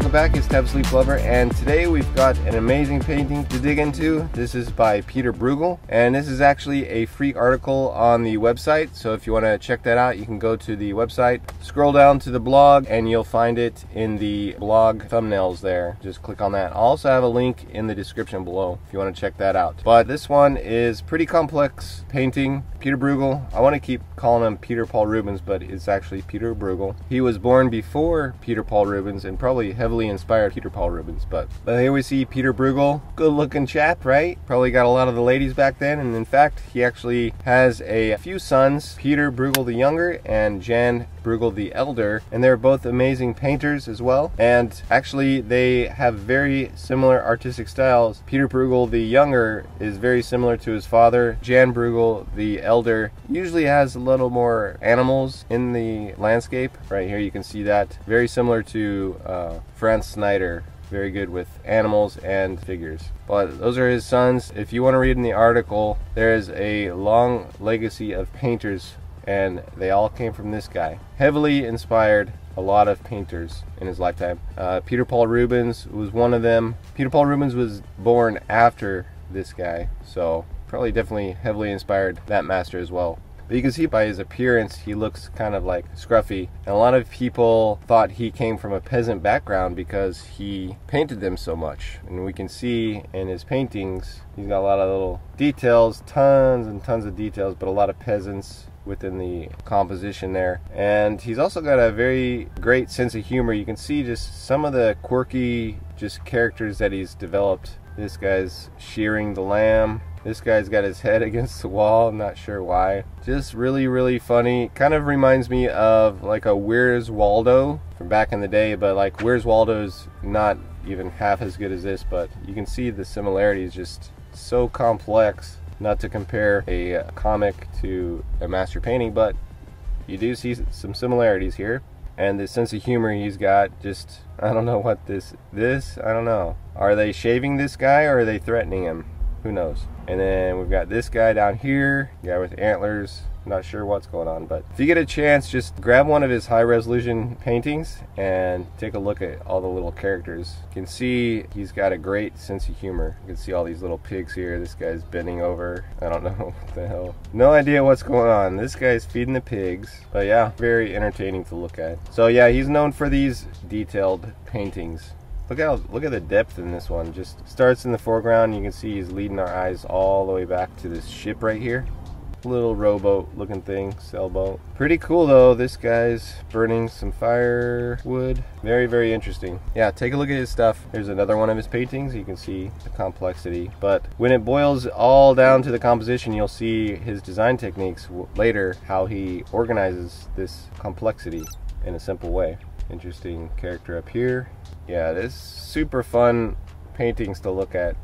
welcome back. It's Tavis Leaf Glover, and today we've got an amazing painting to dig into. This is by Pieter Bruegel, and this is actually a free article on the website. So if you want to check that out, you can go to the website, scroll down to the blog, and you'll find it in the blog thumbnails there. Just click on that. I'll also have a link in the description below if you want to check that out. But this one is pretty complex painting. Pieter Bruegel, I want to keep calling him Peter Paul Rubens, but it's actually Pieter Bruegel. He was born before Peter Paul Rubens and probably heavily inspired Peter Paul Rubens. But, but here we see Pieter Bruegel, good looking chap, right? Probably got a lot of the ladies back then. And in fact, he actually has a few sons, Pieter Brueghel the younger and Jan Brueghel the elder. And they're both amazing painters as well. And actually, they have very similar artistic styles. Pieter Brueghel the younger is very similar to his father. Jan Brueghel the elder usually has a little more animals in the landscape. Right here you can see that. Very similar to uh, Franz Snyder very good with animals and figures. But those are his sons. If you want to read in the article, there is a long legacy of painters and they all came from this guy. Heavily inspired a lot of painters in his lifetime. Uh, Peter Paul Rubens was one of them. Peter Paul Rubens was born after this guy, so probably definitely heavily inspired that master as well. But you can see by his appearance, he looks kind of like scruffy. And a lot of people thought he came from a peasant background because he painted them so much. And we can see in his paintings, he's got a lot of little details, tons and tons of details, but a lot of peasants within the composition there. And he's also got a very great sense of humor. You can see just some of the quirky just characters that he's developed. This guy's shearing the lamb this guy's got his head against the wall, I'm not sure why. Just really, really funny. Kind of reminds me of like a Where's Waldo from back in the day, but like Where's Waldo's not even half as good as this, but you can see the similarities just so complex. Not to compare a comic to a master painting, but you do see some similarities here. And the sense of humor he's got, just, I don't know what this, this, I don't know. Are they shaving this guy or are they threatening him? Who knows? And then we've got this guy down here, guy with antlers. Not sure what's going on, but if you get a chance, just grab one of his high resolution paintings and take a look at all the little characters. You can see he's got a great sense of humor. You can see all these little pigs here. This guy's bending over. I don't know what the hell. No idea what's going on. This guy's feeding the pigs. But yeah, very entertaining to look at. So yeah, he's known for these detailed paintings. Look how look at the depth in this one. Just starts in the foreground. You can see he's leading our eyes all the way back to this ship right here. Little rowboat looking thing, sailboat. Pretty cool though. This guy's burning some firewood. Very, very interesting. Yeah, take a look at his stuff. Here's another one of his paintings. You can see the complexity. But when it boils all down to the composition, you'll see his design techniques later, how he organizes this complexity in a simple way. Interesting character up here. Yeah, this super fun paintings to look at.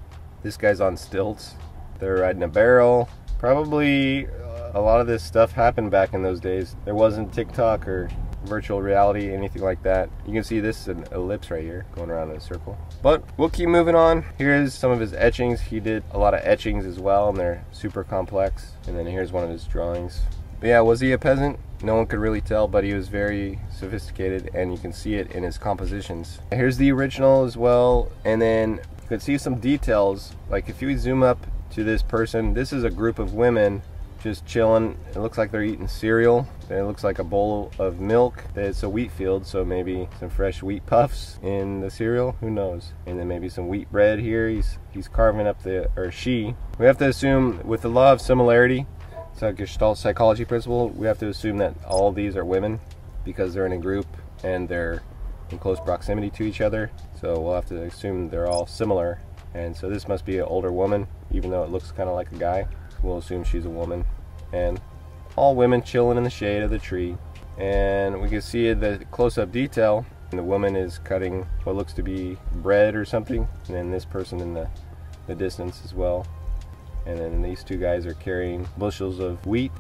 This guy's on stilts. They're riding a barrel. Probably uh, a lot of this stuff happened back in those days. There wasn't TikTok or virtual reality, anything like that. You can see this is an ellipse right here, going around in a circle. But we'll keep moving on. Here's some of his etchings. He did a lot of etchings as well, and they're super complex. And then here's one of his drawings. But yeah, was he a peasant? No one could really tell, but he was very sophisticated, and you can see it in his compositions. Here's the original as well, and then you can see some details. Like if you zoom up to this person, this is a group of women just chilling. It looks like they're eating cereal. It looks like a bowl of milk. It's a wheat field, so maybe some fresh wheat puffs in the cereal. Who knows? And then maybe some wheat bread here. He's he's carving up the or she. We have to assume with the law of similarity, it's a Gestalt psychology principle. We have to assume that all these are women because they're in a group and they're in close proximity to each other. So we'll have to assume they're all similar. And so this must be an older woman, even though it looks kind of like a guy. We'll assume she's a woman. And all women chilling in the shade of the tree. And we can see the close-up detail. And the woman is cutting what looks to be bread or something. And then this person in the, the distance as well and then these two guys are carrying bushels of wheat.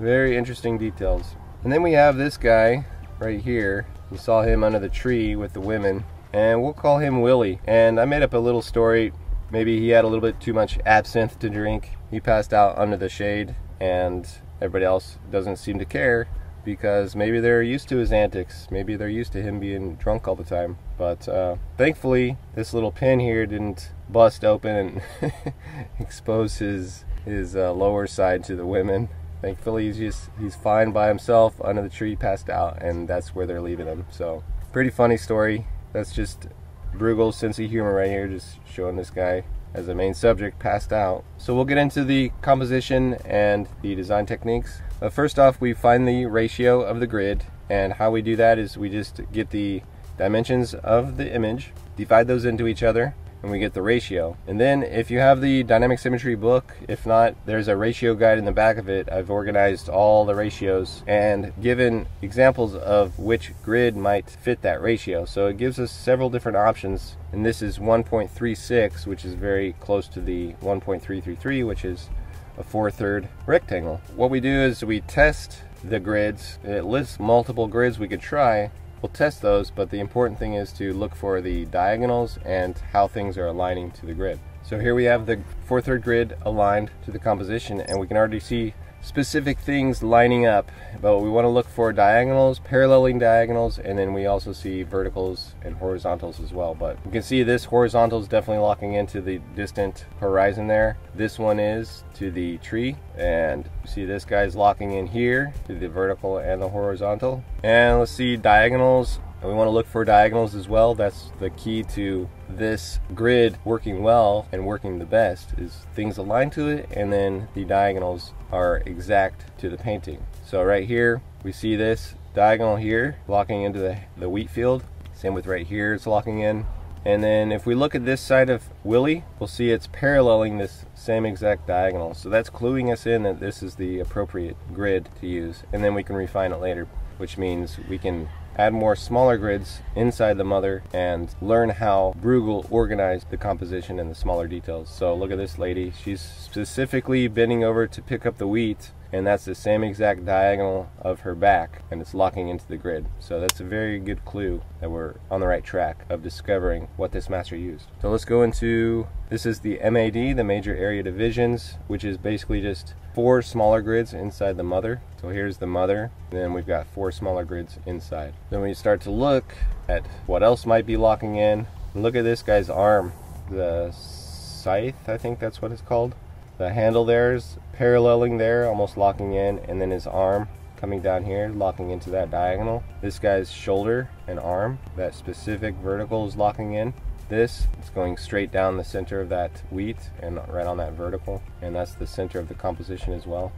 Very interesting details. And then we have this guy right here. You saw him under the tree with the women, and we'll call him Willie. And I made up a little story. Maybe he had a little bit too much absinthe to drink. He passed out under the shade, and everybody else doesn't seem to care. because maybe they're used to his antics. Maybe they're used to him being drunk all the time. But uh, thankfully, this little pin here didn't bust open and expose his his uh, lower side to the women. Thankfully, he's just he's fine by himself under the tree, passed out, and that's where they're leaving him. So, pretty funny story. That's just Bruegel's sense of humor right here, just showing this guy as the main subject passed out. So we'll get into the composition and the design techniques. But first off, we find the ratio of the grid, and how we do that is we just get the dimensions of the image, divide those into each other, and we get the ratio. And then if you have the dynamic symmetry book, if not, there's a ratio guide in the back of it. I've organized all the ratios and given examples of which grid might fit that ratio. So it gives us several different options. And this is 1.36, which is very close to the 1.333, which is a four-third rectangle. What we do is we test the grids. It lists multiple grids we could try We'll test those, but the important thing is to look for the diagonals and how things are aligning to the grid. So here we have the four-third grid aligned to the composition, and we can already see specific things lining up, but we want to look for diagonals, paralleling diagonals, and then we also see verticals and horizontals as well. But you can see this horizontal is definitely locking into the distant horizon there. This one is to the tree, and see this guy's locking in here to the vertical and the horizontal. And let's see diagonals we want to look for diagonals as well. That's the key to this grid working well and working the best is things align to it and then the diagonals are exact to the painting. So right here, we see this diagonal here locking into the, the wheat field. Same with right here, it's locking in. And then if we look at this side of Willie, we'll see it's paralleling this same exact diagonal. So that's cluing us in that this is the appropriate grid to use. And then we can refine it later, which means we can add more smaller grids inside the mother and learn how Bruegel organized the composition and the smaller details. So look at this lady, she's specifically bending over to pick up the wheat and that's the same exact diagonal of her back and it's locking into the grid. So that's a very good clue that we're on the right track of discovering what this master used. So let's go into, this is the MAD, the major area divisions, which is basically just four smaller grids inside the mother. So here's the mother, then we've got four smaller grids inside. Then we start to look at what else might be locking in. Look at this guy's arm, the scythe, I think that's what it's called. The handle there is paralleling there, almost locking in, and then his arm coming down here, locking into that diagonal. This guy's shoulder and arm, that specific vertical is locking in. This is going straight down the center of that wheat and right on that vertical, and that's the center of the composition as well.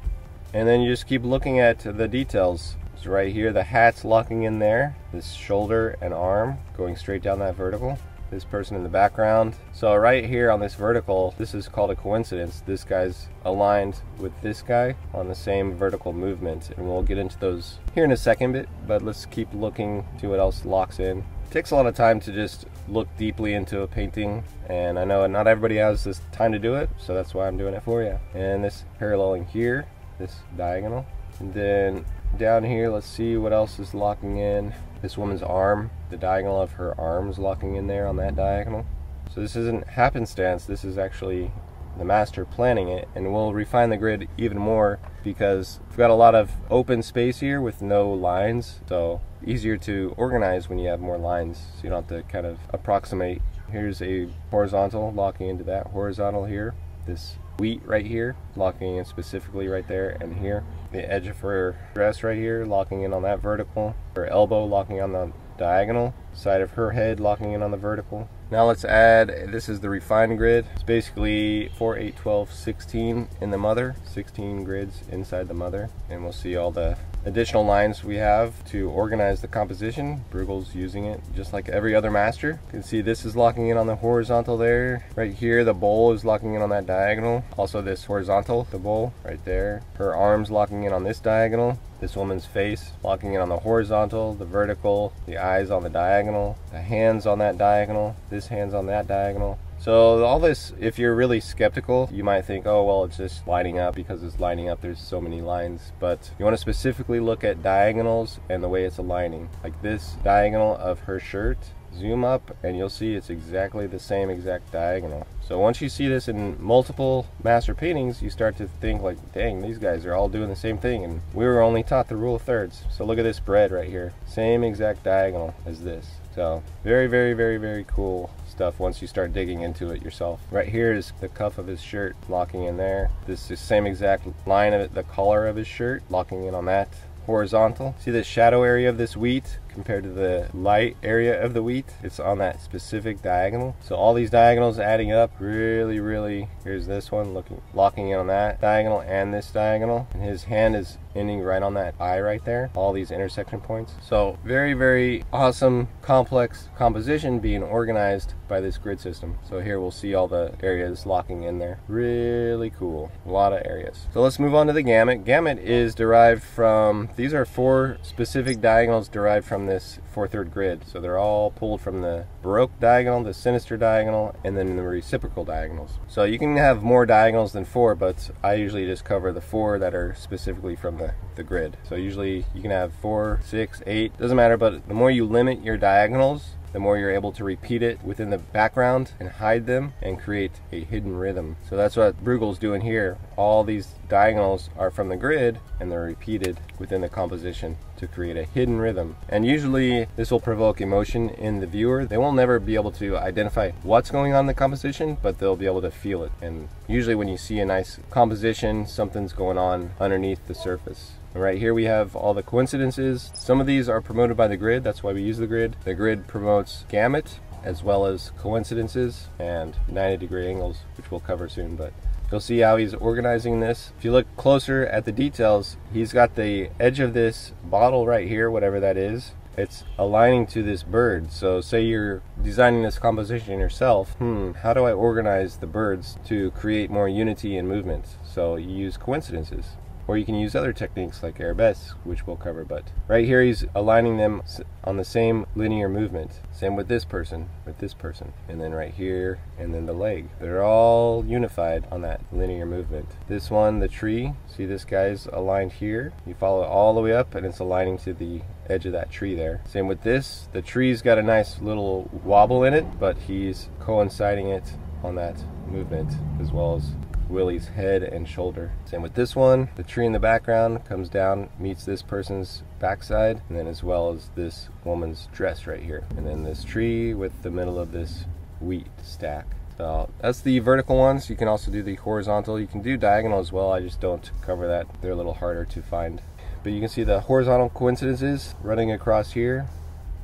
And then you just keep looking at the details. So right here, the hat's locking in there, this shoulder and arm going straight down that vertical this person in the background. So right here on this vertical, this is called a coincidence. This guy's aligned with this guy on the same vertical movement. And we'll get into those here in a second, bit, but let's keep looking, see what else locks in. It takes a lot of time to just look deeply into a painting and I know not everybody has this time to do it so that's why I'm doing it for you and this paralleling here this diagonal and then down here let's see what else is locking in this woman's arm, the diagonal of her arm is locking in there on that diagonal. So this isn't happenstance, this is actually the master planning it and we'll refine the grid even more because we've got a lot of open space here with no lines so easier to organize when you have more lines. So you don't have to kind of approximate. Here's a horizontal locking into that horizontal here this wheat right here locking in specifically right there and here. The edge of her dress right here, locking in on that vertical. Her elbow locking on the diagonal. Side of her head locking in on the vertical. Now let's add, this is the refined grid. It's basically 4, 8, 12, 16 in the mother. 16 grids inside the mother. And we'll see all the additional lines we have to organize the composition. Bruegel's using it just like every other master. You can see this is locking in on the horizontal there. Right here, the bowl is locking in on that diagonal. Also this horizontal, the bowl right there. Her arms locking in on this diagonal. This woman's face locking in on the horizontal, the vertical, the eyes on the diagonal, the hands on that diagonal, this hand's on that diagonal, So all this, if you're really skeptical, you might think, oh, well, it's just lining up because it's lining up. There's so many lines. But you want to specifically look at diagonals and the way it's aligning. Like this diagonal of her shirt zoom up and you'll see it's exactly the same exact diagonal. So once you see this in multiple master paintings, you start to think like, dang, these guys are all doing the same thing. And we were only taught the rule of thirds. So look at this bread right here. Same exact diagonal as this. So very, very, very, very cool stuff once you start digging into it yourself. Right here is the cuff of his shirt locking in there. This is the same exact line of it, the collar of his shirt locking in on that horizontal. See the shadow area of this wheat compared to the light area of the wheat? It's on that specific diagonal. So all these diagonals adding up really, really, here's this one looking, locking in on that diagonal and this diagonal. And his hand is ending right on that eye right there, all these intersection points. So very, very awesome, complex composition being organized by this grid system. So here we'll see all the areas locking in there. Really cool, a lot of areas. So let's move on to the gamut. Gamut is derived from, these are four specific diagonals derived from this four-third grid. So they're all pulled from the Baroque diagonal, the Sinister diagonal, and then the reciprocal diagonals. So you can have more diagonals than four, but I usually just cover the four that are specifically from the, grid. So usually you can have four, six, eight, doesn't matter, but the more you limit your diagonals, the more you're able to repeat it within the background and hide them and create a hidden rhythm. So that's what Bruegel's doing here. All these diagonals are from the grid and they're repeated within the composition to create a hidden rhythm. And usually this will provoke emotion in the viewer. They will never be able to identify what's going on in the composition, but they'll be able to feel it. And usually when you see a nice composition, something's going on underneath the surface. Right here we have all the coincidences. Some of these are promoted by the grid, that's why we use the grid. The grid promotes gamut as well as coincidences and 90 degree angles, which we'll cover soon, but you'll see how he's organizing this. If you look closer at the details, he's got the edge of this bottle right here, whatever that is, it's aligning to this bird. So say you're designing this composition yourself, hmm, how do I organize the birds to create more unity and movement? So you use coincidences or you can use other techniques like arabesque, which we'll cover. But right here, he's aligning them on the same linear movement. Same with this person, with this person, and then right here, and then the leg. They're all unified on that linear movement. This one, the tree, see this guy's aligned here. You follow it all the way up, and it's aligning to the edge of that tree there. Same with this. The tree's got a nice little wobble in it, but he's coinciding it on that movement as well as Willie's head and shoulder. Same with this one. The tree in the background comes down, meets this person's backside, and then as well as this woman's dress right here. And then this tree with the middle of this wheat stack. So that's the vertical ones. You can also do the horizontal. You can do diagonal as well. I just don't cover that. They're a little harder to find. But you can see the horizontal coincidences running across here,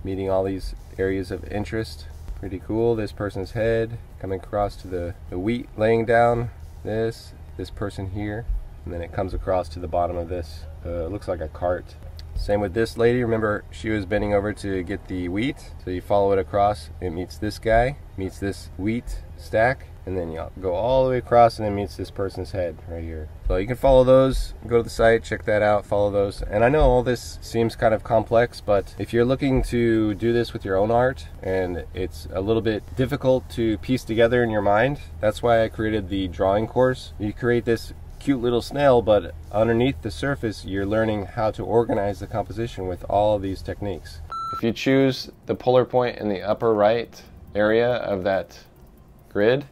meeting all these areas of interest. Pretty cool. This person's head coming across to the, the wheat laying down this, this person here, and then it comes across to the bottom of this. Uh, looks like a cart. Same with this lady. Remember, she was bending over to get the wheat. So you follow it across. It meets this guy, meets this wheat stack, and then you go all the way across and then meets this person's head right here. So you can follow those, go to the site, check that out, follow those. And I know all this seems kind of complex, but if you're looking to do this with your own art and it's a little bit difficult to piece together in your mind, that's why I created the drawing course. You create this cute little snail, but underneath the surface, you're learning how to organize the composition with all of these techniques. If you choose the polar point in the upper right area of that grid,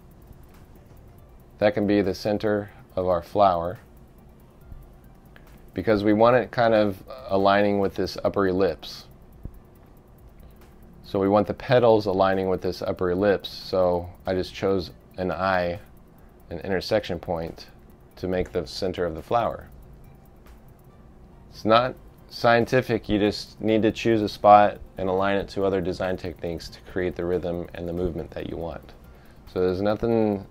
that can be the center of our flower because we want it kind of aligning with this upper ellipse. So we want the petals aligning with this upper ellipse. So I just chose an eye, an intersection point, to make the center of the flower. It's not scientific, you just need to choose a spot and align it to other design techniques to create the rhythm and the movement that you want. So there's nothing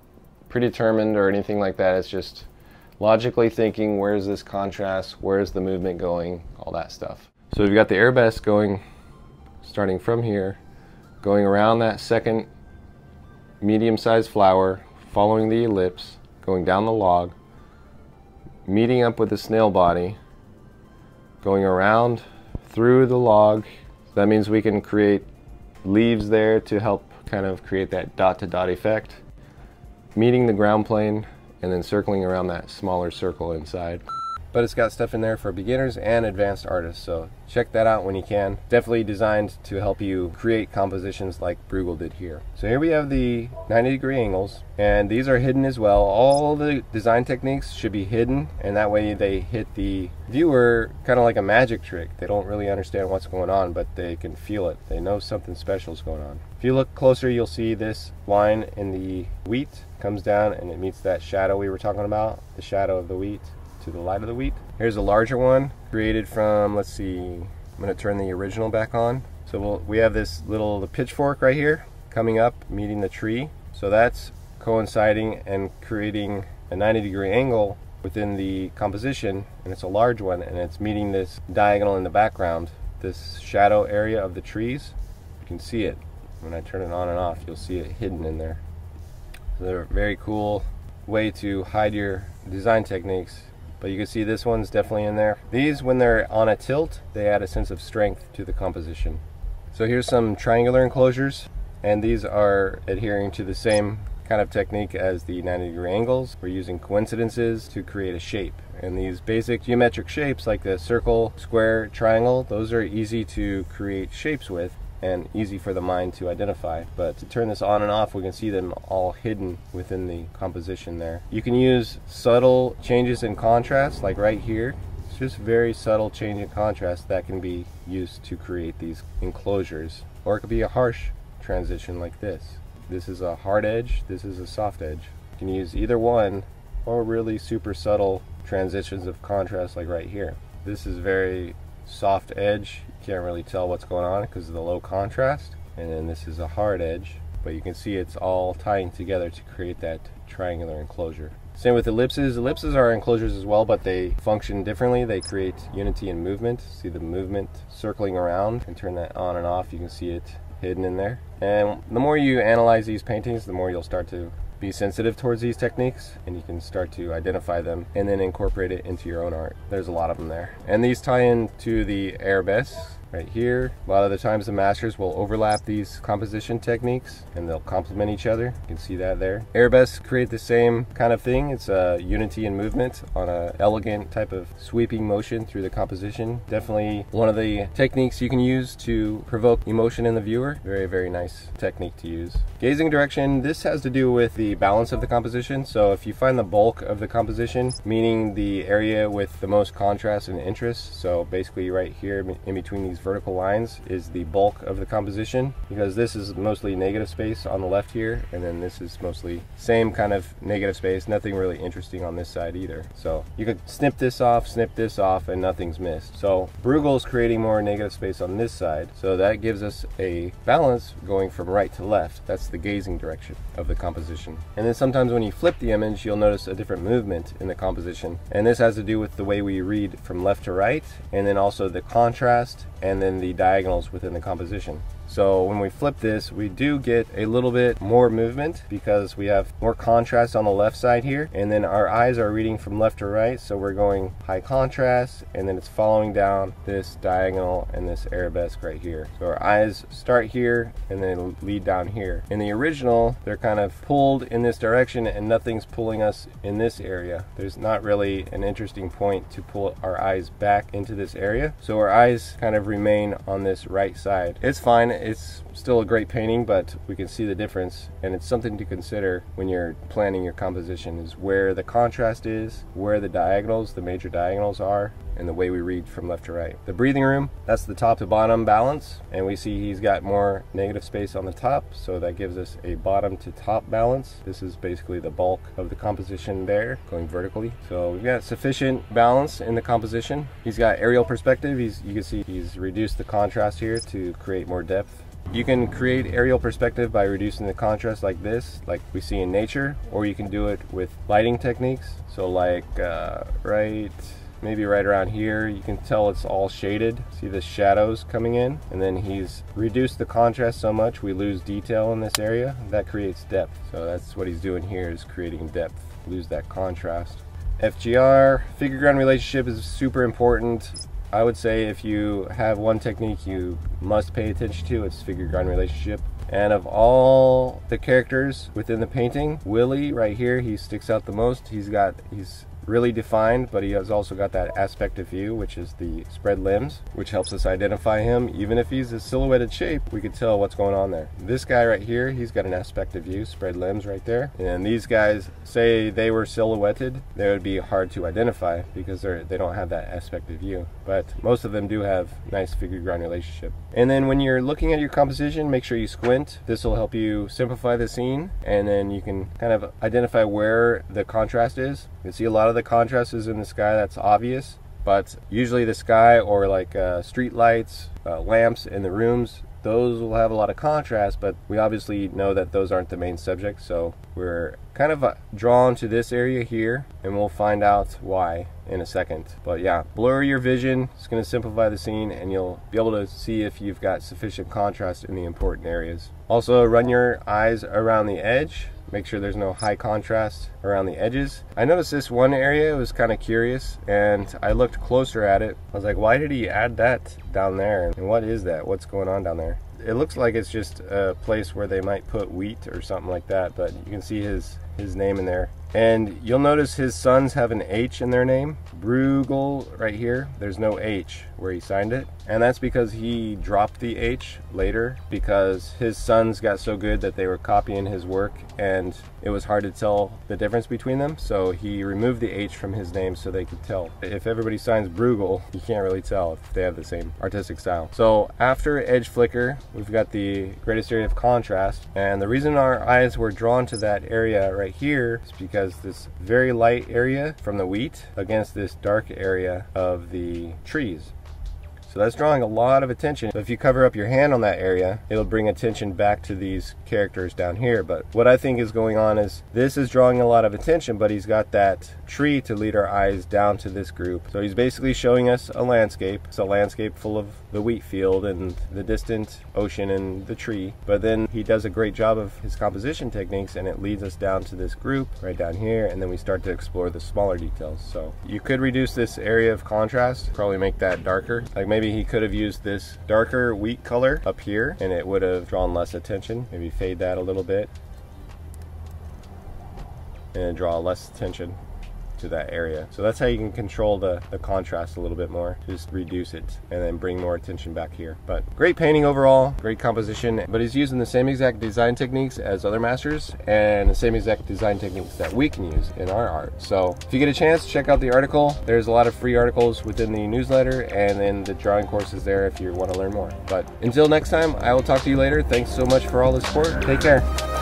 predetermined or anything like that. It's just logically thinking where's this contrast, where's the movement going, all that stuff. So we've got the arabesque going, starting from here, going around that second medium-sized flower, following the ellipse, going down the log, meeting up with the snail body, going around through the log. That means we can create leaves there to help kind of create that dot to dot effect, meeting the ground plane and then circling around that smaller circle inside but it's got stuff in there for beginners and advanced artists. So check that out when you can. Definitely designed to help you create compositions like Bruegel did here. So here we have the 90 degree angles and these are hidden as well. All the design techniques should be hidden and that way they hit the viewer kind of like a magic trick. They don't really understand what's going on but they can feel it. They know something special is going on. If you look closer you'll see this line in the wheat comes down and it meets that shadow we were talking about, the shadow of the wheat to the light of the wheat. Here's a larger one created from, let's see, I'm gonna turn the original back on. So we'll, we have this little pitchfork right here coming up, meeting the tree. So that's coinciding and creating a 90 degree angle within the composition and it's a large one and it's meeting this diagonal in the background this shadow area of the trees you can see it when I turn it on and off you'll see it hidden in there so they're a very cool way to hide your design techniques but you can see this one's definitely in there. These, when they're on a tilt, they add a sense of strength to the composition. So here's some triangular enclosures, and these are adhering to the same kind of technique as the 90 degree angles. We're using coincidences to create a shape. And these basic geometric shapes like the circle, square, triangle, those are easy to create shapes with and easy for the mind to identify. But to turn this on and off, we can see them all hidden within the composition there. You can use subtle changes in contrast, like right here. It's just very subtle change in contrast that can be used to create these enclosures. Or it could be a harsh transition like this. This is a hard edge, this is a soft edge. You can use either one or really super subtle transitions of contrast like right here. This is very soft edge. You can't really tell what's going on because of the low contrast. And then this is a hard edge but you can see it's all tying together to create that triangular enclosure. Same with ellipses. Ellipses are enclosures as well but they function differently. They create unity and movement. See the movement circling around and turn that on and off. You can see it hidden in there. And the more you analyze these paintings the more you'll start to be sensitive towards these techniques and you can start to identify them and then incorporate it into your own art. There's a lot of them there. And these tie into the arabesque right here. A lot of the times the masters will overlap these composition techniques and they'll complement each other. You can see that there. Arabesques create the same kind of thing. It's a unity and movement on a elegant type of sweeping motion through the composition. Definitely one of the techniques you can use to provoke emotion in the viewer. Very, very nice technique to use. Gazing direction, this has to do with the balance of the composition. So if you find the bulk of the composition, meaning the area with the most contrast and interest, so basically right here in between these these vertical lines is the bulk of the composition because this is mostly negative space on the left here and then this is mostly same kind of negative space nothing really interesting on this side either. So you could snip this off snip this off and nothing's missed. So Bruegel is creating more negative space on this side so that gives us a balance going from right to left. That's the gazing direction of the composition. And then sometimes when you flip the image you'll notice a different movement in the composition. And this has to do with the way we read from left to right and then also the contrast and then the diagonals within the composition. So when we flip this, we do get a little bit more movement because we have more contrast on the left side here. And then our eyes are reading from left to right. So we're going high contrast and then it's following down this diagonal and this arabesque right here. So our eyes start here and then lead down here. In the original, they're kind of pulled in this direction and nothing's pulling us in this area. There's not really an interesting point to pull our eyes back into this area. So our eyes kind of remain on this right side. It's fine it's still a great painting, but we can see the difference, and it's something to consider when you're planning your composition is where the contrast is, where the diagonals, the major diagonals are, and the way we read from left to right. The breathing room, that's the top to bottom balance, and we see he's got more negative space on the top, so that gives us a bottom to top balance. This is basically the bulk of the composition there, going vertically. So we've got sufficient balance in the composition. He's got aerial perspective. He's You can see he's reduced the contrast here to create more depth you can create aerial perspective by reducing the contrast like this, like we see in nature, or you can do it with lighting techniques. So like uh, right, maybe right around here, you can tell it's all shaded. See the shadows coming in? And then he's reduced the contrast so much we lose detail in this area. That creates depth. So that's what he's doing here is creating depth, lose that contrast. FGR, figure ground relationship is super important. I would say if you have one technique you must pay attention to, it's figure ground relationship. And of all the characters within the painting, Willie right here, he sticks out the most. He's got, he's really defined, but he has also got that aspect of view, which is the spread limbs, which helps us identify him. Even if he's a silhouetted shape, we can tell what's going on there. This guy right here, he's got an aspect of view, spread limbs right there. And these guys, say they were silhouetted, they would be hard to identify because they're, they don't have that aspect of view. But most of them do have nice figure ground relationship. And then when you're looking at your composition, make sure you squint. This will help you simplify the scene and then you can kind of identify where the contrast is. You can see a lot of the contrast is in the sky, that's obvious. But usually the sky or like uh, street lights, uh, lamps in the rooms, those will have a lot of contrast, but we obviously know that those aren't the main subject, so we're kind of uh, drawn to this area here, and we'll find out why in a second. But yeah, blur your vision, it's going to simplify the scene, and you'll be able to see if you've got sufficient contrast in the important areas. Also, run your eyes around the edge, make sure there's no high contrast around the edges. I noticed this one area was kind of curious and I looked closer at it. I was like, why did he add that down there? And what is that? What's going on down there? It looks like it's just a place where they might put wheat or something like that, but you can see his, his name in there. And you'll notice his sons have an H in their name. Bruegel right here, there's no H where he signed it. And that's because he dropped the H later because his sons got so good that they were copying his work and it was hard to tell the difference between them. So he removed the H from his name so they could tell. If everybody signs Bruegel, you can't really tell if they have the same artistic style. So after edge flicker, we've got the greatest area of contrast. And the reason our eyes were drawn to that area right here is because this very light area from the wheat against this dark area of the trees. So that's drawing a lot of attention. So if you cover up your hand on that area, it'll bring attention back to these characters down here. But what I think is going on is this is drawing a lot of attention, but he's got that tree to lead our eyes down to this group. So he's basically showing us a landscape. It's a landscape full of the wheat field and the distant ocean and the tree. But then he does a great job of his composition techniques and it leads us down to this group right down here and then we start to explore the smaller details. So you could reduce this area of contrast, probably make that darker. Like maybe Maybe he could have used this darker wheat color up here and it would have drawn less attention. Maybe fade that a little bit and draw less attention to that area. So that's how you can control the, the contrast a little bit more. Just reduce it and then bring more attention back here. But great painting overall, great composition, but he's using the same exact design techniques as other masters and the same exact design techniques that we can use in our art. So if you get a chance, check out the article. There's a lot of free articles within the newsletter and then the drawing course is there if you want to learn more. But until next time, I will talk to you later. Thanks so much for all the support. Take care.